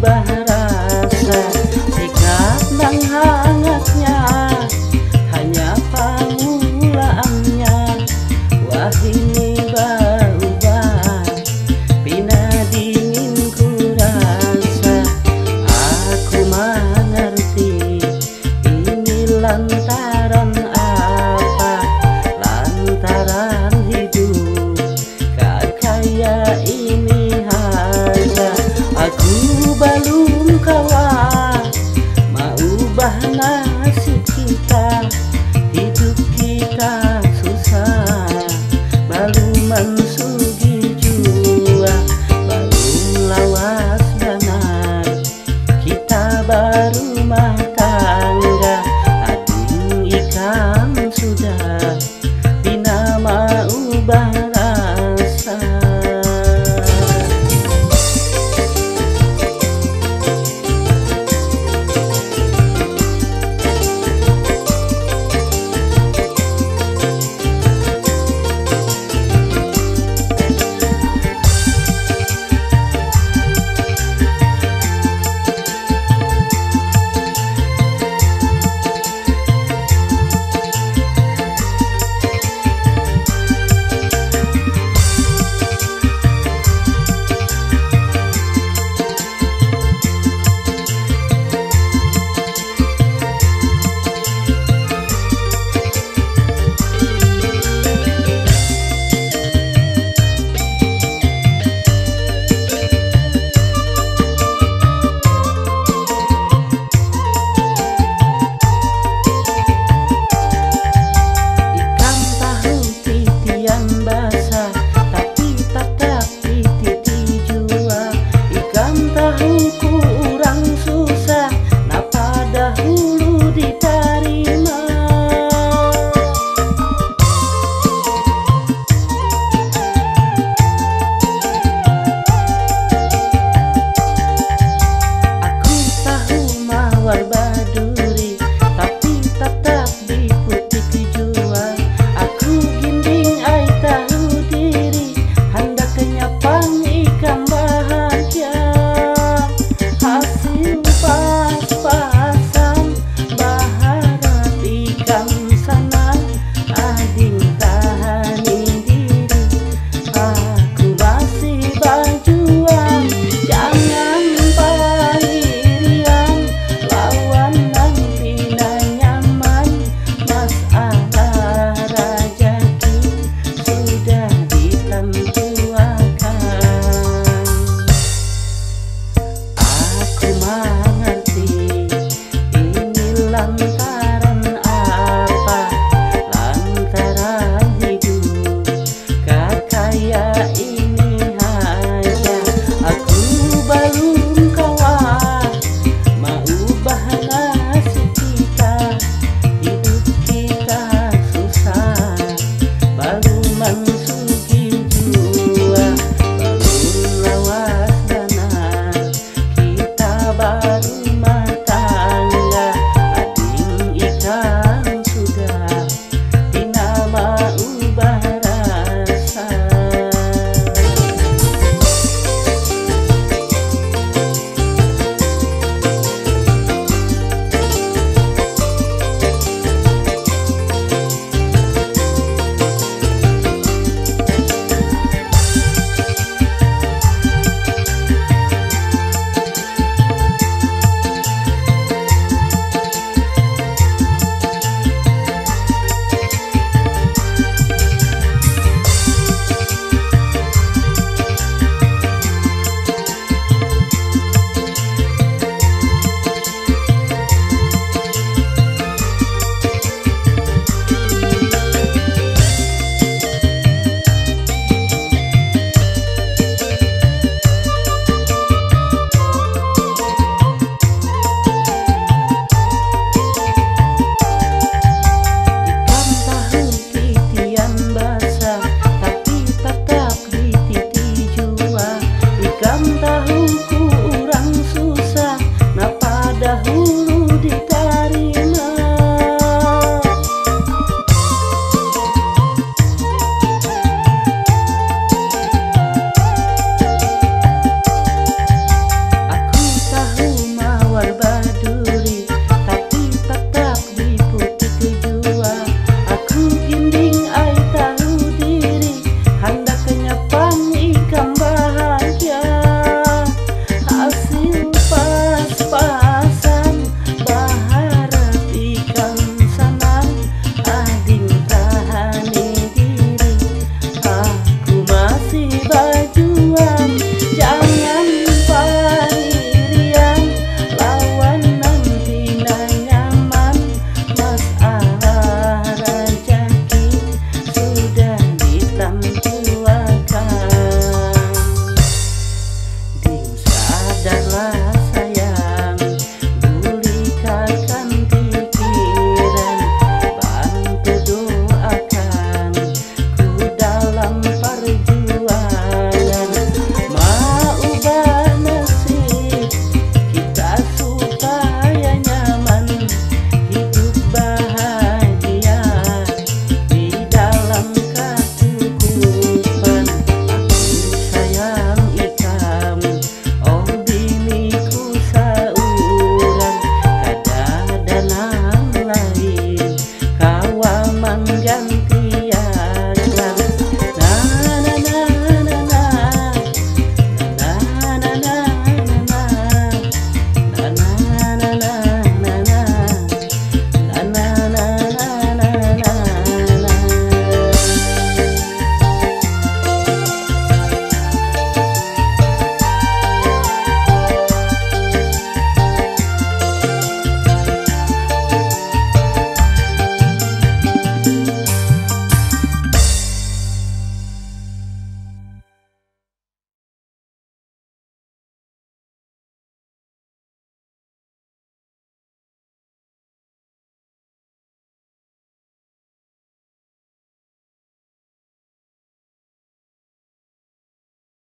berubah rasa Sikap nang